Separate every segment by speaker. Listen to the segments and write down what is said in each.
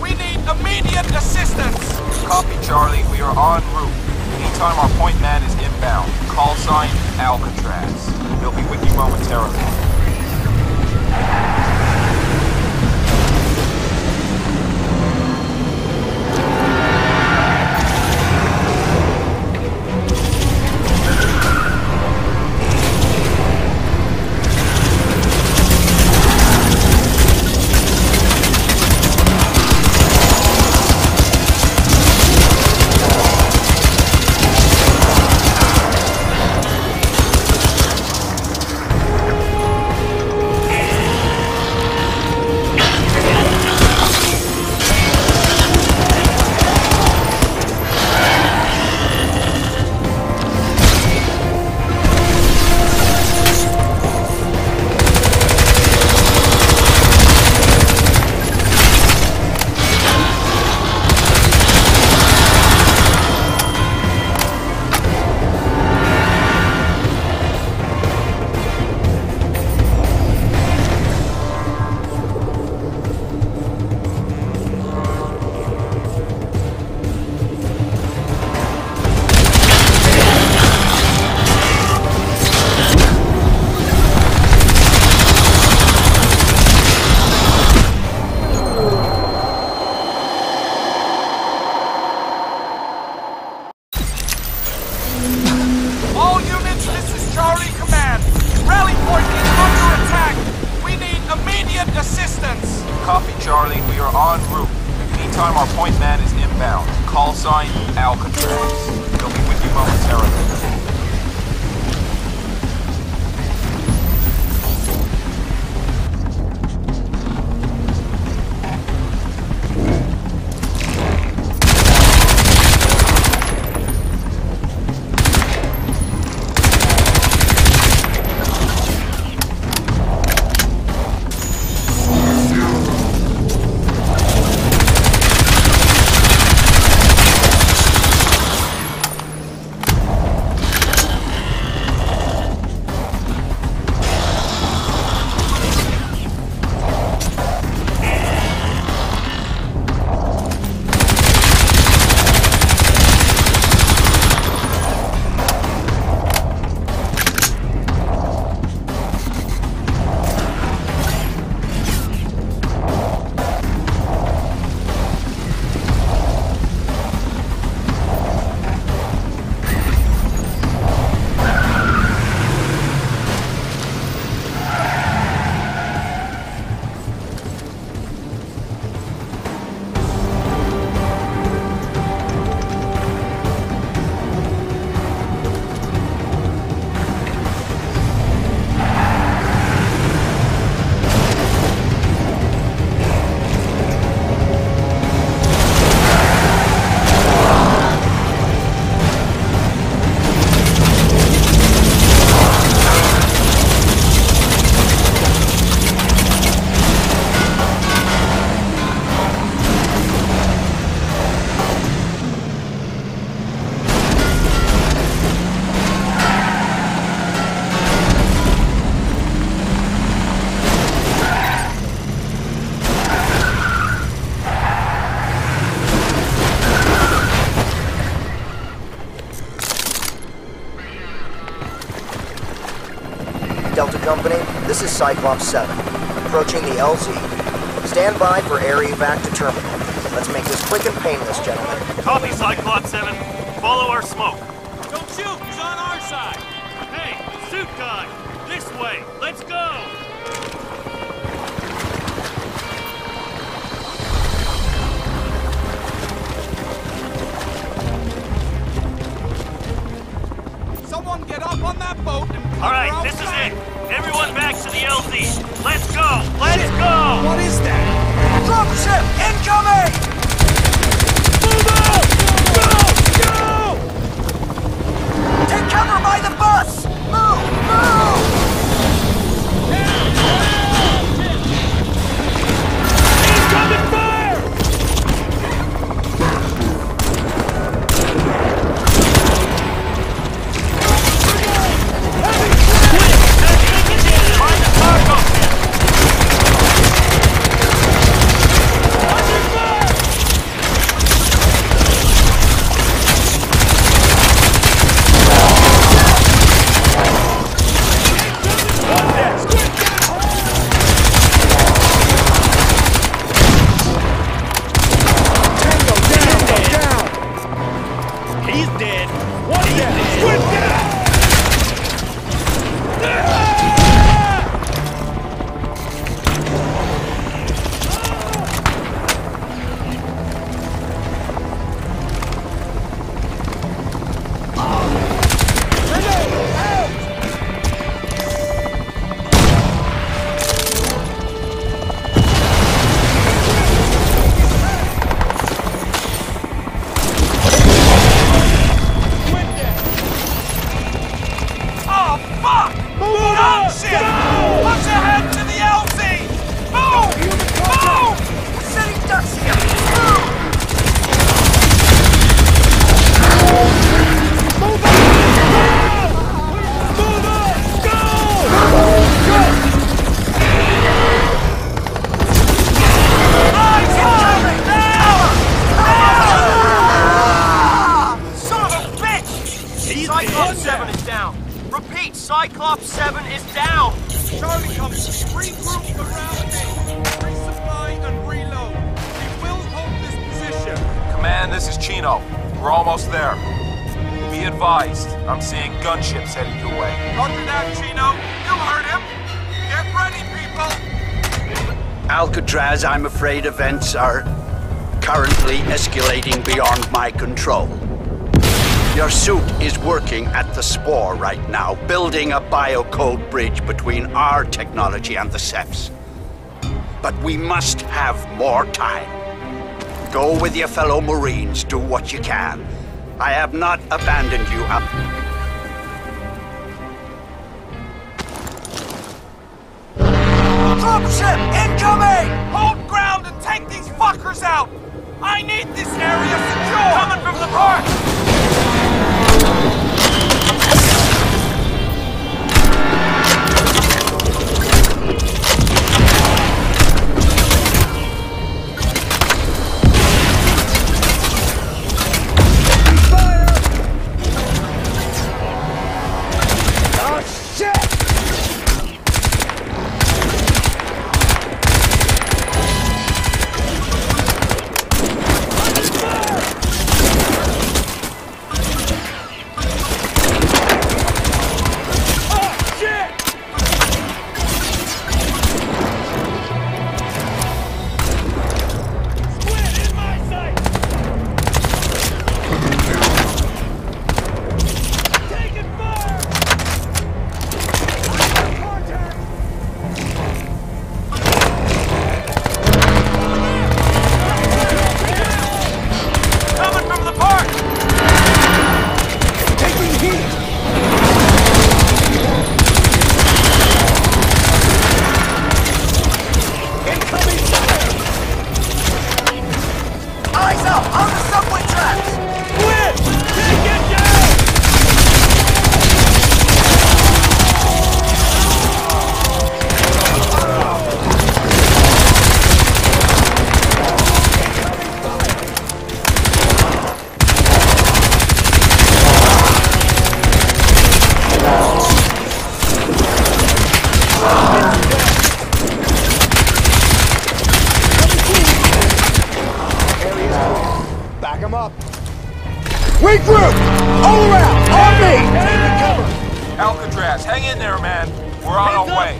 Speaker 1: We need immediate assistance!
Speaker 2: Copy, Charlie. We are en route. Anytime our point man is inbound, call sign Alcatraz. He'll be with you momentarily. He'll be with you momentarily.
Speaker 3: Company, this is Cyclops 7, approaching the LZ. Stand by for area evac to terminal. Let's make this quick and painless, gentlemen.
Speaker 4: Copy, Cyclops 7. Follow our smoke.
Speaker 1: Don't shoot! He's on our side!
Speaker 4: Hey, suit guy! This way! Let's go! Everyone back to the LZ. Let's go! Let's go!
Speaker 1: What is that?
Speaker 3: Dropship incoming!
Speaker 2: This is Chino. We're almost there. Be advised, I'm seeing gunships headed your way.
Speaker 1: Roger that, Chino. You heard him. Get ready, people.
Speaker 5: Alcatraz, I'm afraid events are currently escalating beyond my control. Your suit is working at the Spore right now, building a biocode bridge between our technology and the Cephs. But we must have more time. Go with your fellow Marines, do what you can. I have not abandoned you up.
Speaker 1: Dropship incoming! Hold ground and take these fuckers out! I need this area secure! Coming from the park!
Speaker 6: Regroup! All around! On me! Taking cover!
Speaker 2: Alcatraz, hang in there, man. We're on our way.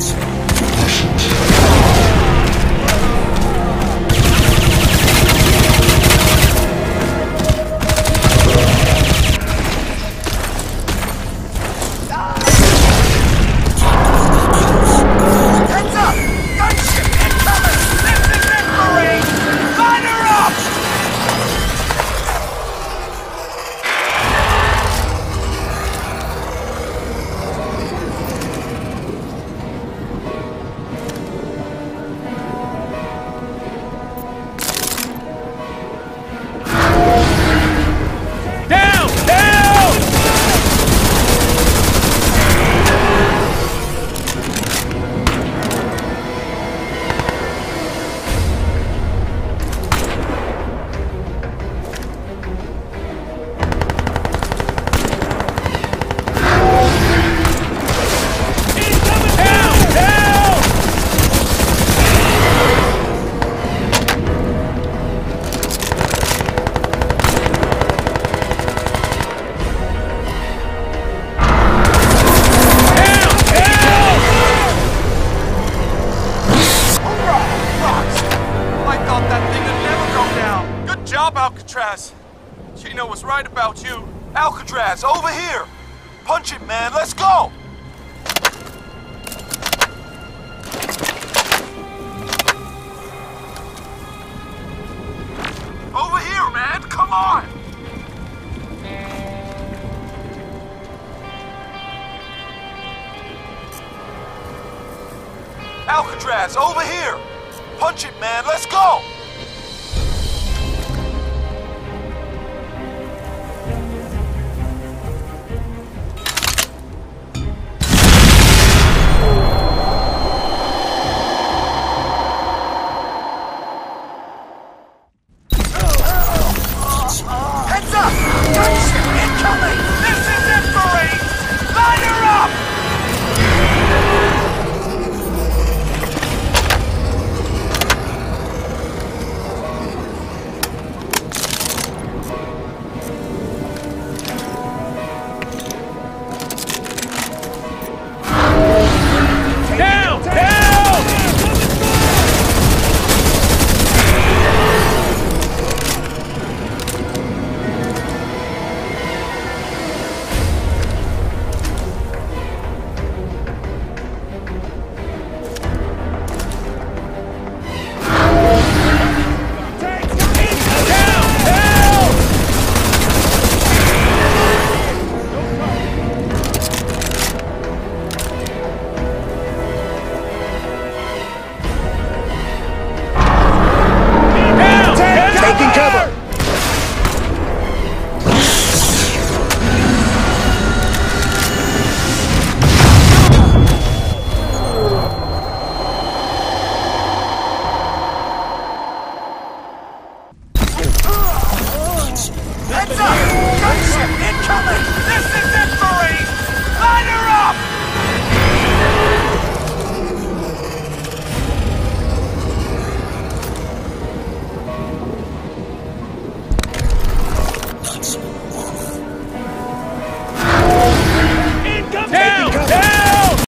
Speaker 6: Heads you. Alcatraz, over
Speaker 4: here! Punch it,
Speaker 3: man, let's go! Over here, man, come on!
Speaker 2: Alcatraz, over here! Punch it, man, let's go! Thank you.